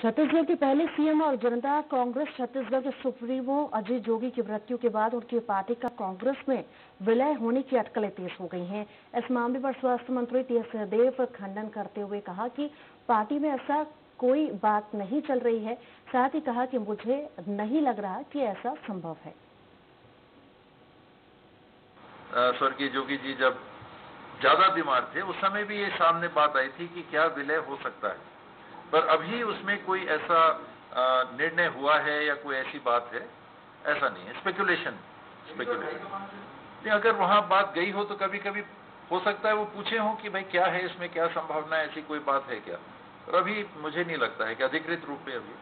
छत्तीसगढ़ के पहले सीएम और जनता कांग्रेस, छत्तीसगढ़ के सुप्रीमो अजय जोगी की मृत्यु के बाद उनकी पार्टी का कांग्रेस में विलय होने की अटकलें तेज हो गई हैं। इस मामले पर स्वास्थ्य मंत्री टी एस सिंहदेव खंडन करते हुए कहा कि पार्टी में ऐसा कोई बात नहीं चल रही है, साथ ही कहा कि मुझे नहीं लग रहा कि ऐसा संभव है। स्वर्गीय जोगी जी, जब ज़्यादा बीमार थे, उस समय भी ये सामने बात आई थी कि क्या विलय हो सकता है। पर अभी उसमें कोई ऐसा निर्णय हुआ है या कोई ऐसी बात है? ऐसा नहीं है। स्पेकुलेशन स्पेकुलेशन अगर वहाँ बात गई हो तो कभी कभी हो सकता है वो पूछे हो कि भाई क्या है इसमें, क्या संभावना है, ऐसी कोई बात है क्या? और अभी मुझे नहीं लगता है कि अधिकृत रूप में अभी।